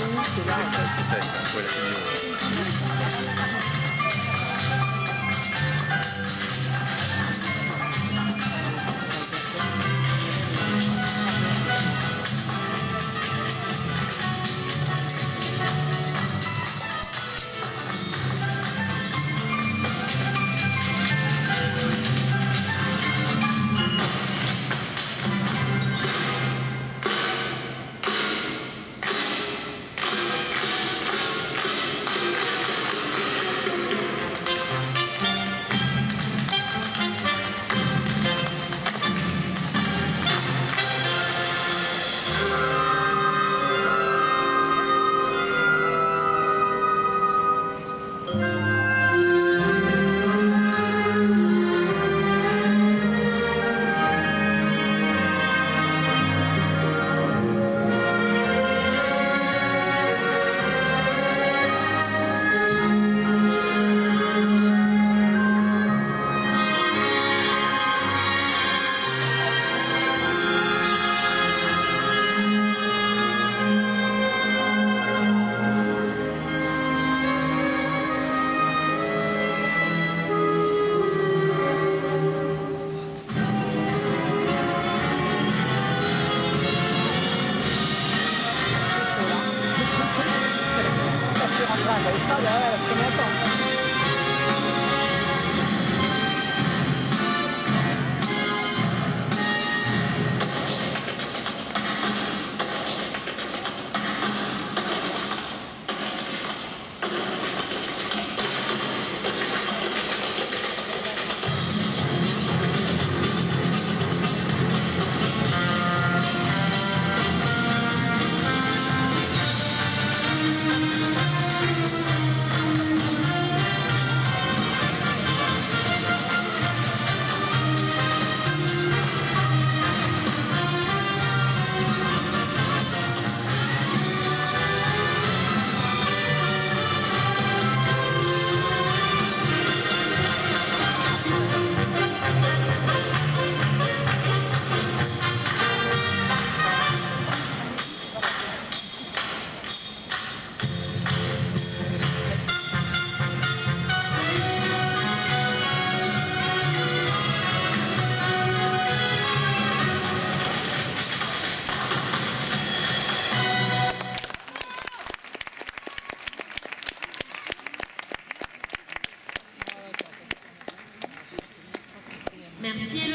嗯，对呀。¡Ay, Vamos Si